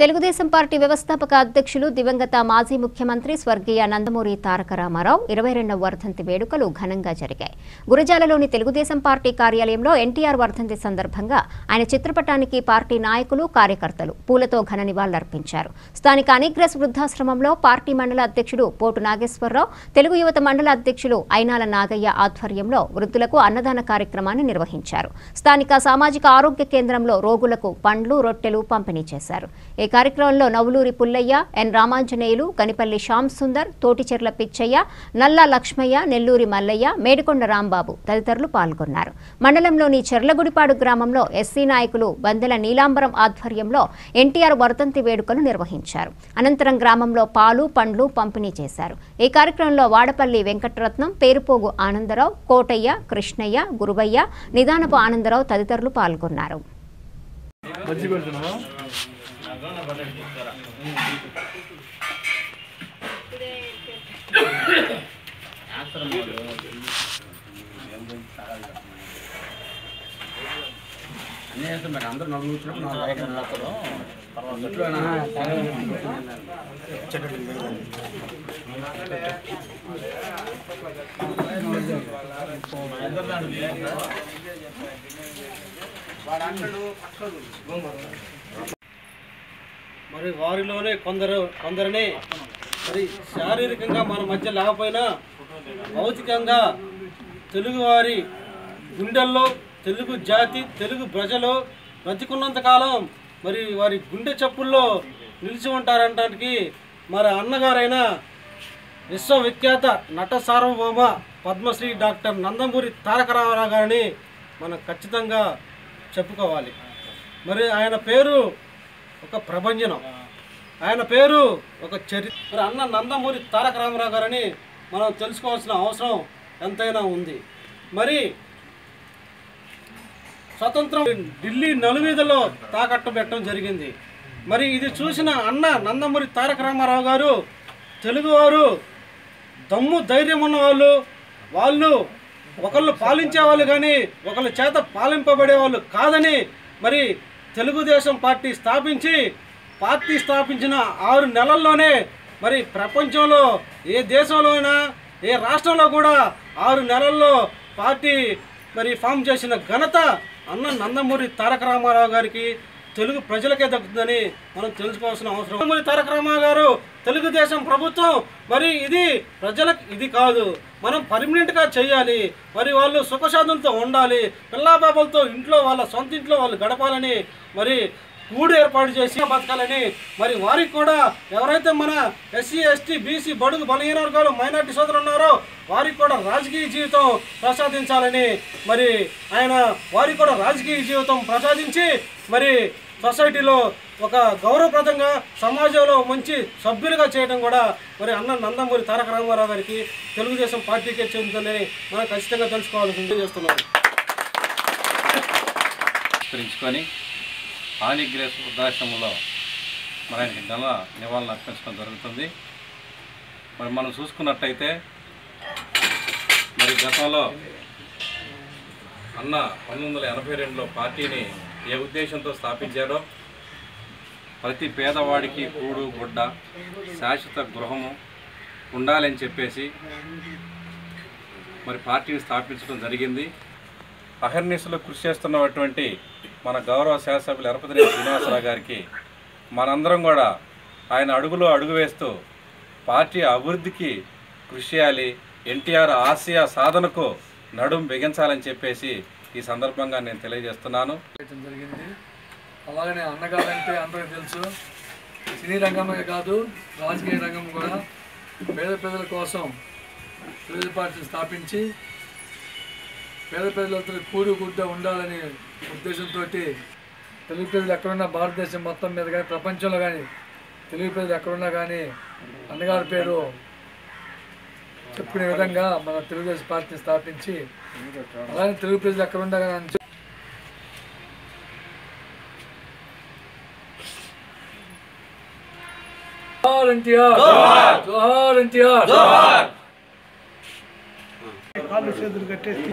Telugu Desam party వ్యవస్థాపక అధ్యక్షులు దివంగత మాజీ ముఖ్యమంత్రి స్వర్గీయ నందమూరి తారక రామారావు ఇరవై రెండవ వర్ధంతి వేడుకలు ఘనంగా జరిగాయి. గురజాలలోని తెలుగుదేశం పార్టీ కార్యాలయంలో ఎన్టీఆర్ వర్ధంతి సందర్భంగా ఆయన చిత్రపటానికి పార్టీ నాయకులు కార్యకర్తలు పూలతో ఘన నివాళులర్పించారు. స్థానిక అనిగ్రస్ వృద్ధాశ్రమంలో పార్టీ మండల అధ్యక్షుడు పోటు నాగేశ్వరరావు తెలుగు యువత మండల అధ్యక్షులు ఐనాల నాగయ్య ఆధ్వర్యంలో వృద్ధులకు అన్నదాన కార్యక్రమాన్ని నిర్వహించారు. స్థానిక సామాజిక ఆరోగ్య కేంద్రంలో రోగులకు పండ్లు రొట్టెలు పంపిణీ చేశారు. కార్యక్రమంలో నవులూరి పుల్లయ్య ఎన్ రామాంజనేయులు గనిపల్లి శ్యామ్ సుందర్ తోటిచెర్ల పిచ్చయ్య నల్లా లక్ష్మయ్య నెల్లూరి మల్లయ్య మేడికొండ రాంబాబు తదితరులు పాల్గొన్నారు. మండలంలోని చెర్లగుడిపాడు గ్రామంలో ఎస్సీ నాయకులు బందెల నీలాంబరం ఆధ్వర్యంలో ఎన్టీఆర్ వర్ధంతి వేడుకలు నిర్వహించారు. అనంతరం గ్రామంలో పాలు పండ్లు పంపిణీ చేశారు. ఈ కార్యక్రమంలో వాడపల్లి వెంకటరత్నం పేరుపోగు ఆనందరావు కోటయ్య కృష్ణయ్య గురువయ్య నిదానపు ఆనందరావు తదితరులు పాల్గొన్నారు. అన్నీ చేస్తాం మేడం అందరూ నలుగురు వచ్చినప్పుడు నాలుగు ఐటమ్ రాస్తారు ఇంట్లో మరి వారిలోనే కొందరు కొందరిని మరి శారీరకంగా మన మధ్య లేకపోయినా భౌతికంగా తెలుగువారి గుండెల్లో తెలుగు జాతి తెలుగు ప్రజలు బ్రతికున్నంతకాలం మరి వారి గుండె చప్పుల్లో నిలిచి ఉంటారనడానికి మరి అన్నగారైన విశ్వవిఖ్యాత నట సార్వభౌమ పద్మశ్రీ డాక్టర్ నందమూరి తారక రామారావు గారిని మనం ఖచ్చితంగా చెప్పుకోవాలి. మరి ఆయన పేరు ఒక ప్రభంజనం. ఆయన పేరు ఒక చరిత్ర అన్న నందమూరి తారక రామారావు గారని మనం తెలుసుకోవాల్సిన అవసరం ఎంతైనా ఉంది. మరి స్వతంత్రం ఢిల్లీ నలువీధలో తాకట్టు పెట్టడం జరిగింది. మరి ఇది చూసిన అన్న నందమూరి తారక రామారావు గారు తెలుగువారు దమ్ము ధైర్యం ఉన్నవాళ్ళు వాళ్ళు ఒకళ్ళు పాలించేవాళ్ళు కానీ ఒకళ్ళ చేత పాలింపబడే వాళ్ళు కాదని మరి తెలుగుదేశం పార్టీ స్థాపించి పార్టీ స్థాపించిన ఆరు నెలల్లోనే మరి ప్రపంచంలో ఏ దేశంలో అయినా ఏ రాష్ట్రంలో కూడా ఆరు నెలల్లో పార్టీ మరి ఫామ్ చేసిన ఘనత అన్న నందమూరి తారక రామారావు గారికి తెలుగు ప్రజలకే దక్కుతుందని మనం తెలుసుకోవాల్సిన అవసరం. తారక రామారావు గారు తెలుగుదేశం ప్రభుత్వం మరి ఇది ప్రజలకు ఇది కాదు. మనం పర్మనెంట్గా చేయాలి. మరి వాళ్ళు సుఖశాంతులతో ఉండాలి. పిల్లాబాబులతో ఇంట్లో వాళ్ళ సొంత ఇంట్లో వాళ్ళు గడపాలని మరి కూడు ఏర్పాటు చేసి బతకాలని. మరి వారికి కూడా ఎవరైతే మన ఎస్సీ ఎస్టీ బీసీ బడుగు బలహీన వర్గాలు మైనార్టీ సోదరులు ఉన్నారో వారికి కూడా రాజకీయ జీవితం ప్రసాదించాలని. మరి ఆయన వారికి కూడా రాజకీయ జీవితం ప్రసాదించి మరి సొసైటీలో ఒక గౌరవప్రదంగా సమాజంలో మంచి సభ్యులుగా చేయడం కూడా మరి అన్న నందమూరి తారక రామారావు గారికి తెలుగుదేశం పార్టీకే చెందుతుందని మనం ఖచ్చితంగా తెలుసుకోవాలని చేస్తున్నాం. ఆనిగ్రేస్ వృద్ధాశ్రమంలో మరి ఆయనకి ఘన నివాళులు అర్పించడం జరుగుతుంది. మరి మనం చూసుకున్నట్టయితే మరి గతంలో అన్న పంతొమ్మిది వందల ఎనభై రెండులో పార్టీని ఏ ఉద్దేశంతో స్థాపించాడో ప్రతి పేదవాడికి కూడు గుడ్డ శాశ్వత గృహము ఉండాలని చెప్పేసి మరి పార్టీని స్థాపించడం జరిగింది. అహర్నిశలు కృషి చేస్తున్నటువంటి మన గౌరవ శాసనసభ్యులు ఎరపతిని శ్రీనివాసరావు గారికి మనందరం కూడా ఆయన అడుగులో అడుగు వేస్తూ పార్టీ అభివృద్ధికి కృషి చేయాలి ఎన్టీఆర్ ఆసియా సాధనకు నడుం బిగించాలని చెప్పేసి ఈ సందర్భంగా నేను తెలియజేస్తున్నాను. జరిగింది. అలాగనే అన్నగారంటే అందరికీ తెలుసు సినీ రంగమే కాదు రాజకీయ రంగం కూడా పేద ప్రజల కోసం తెలుగు పార్టీ స్థాపించి పేద ప్రజలందరూ కూడు గుడ్డ ఉండాలనే ఉద్దేశంతో తెలుగు ప్రజలు ఎక్కడున్నా భారతదేశం మొత్తం మీద కానీ ప్రపంచంలో కానీ తెలుగు ప్రజలు ఎక్కడున్నా కానీ అన్నగారి పేరు చెప్పుకునే విధంగా మన తెలుగుదేశం పార్టీ స్థాపించి అలానే తెలుగు ప్రజలు ఎక్కడున్నా కానీ ఎన్టీఆర్ జోహార్ ఎన్టీఆర్. చేతులు కట్టేసి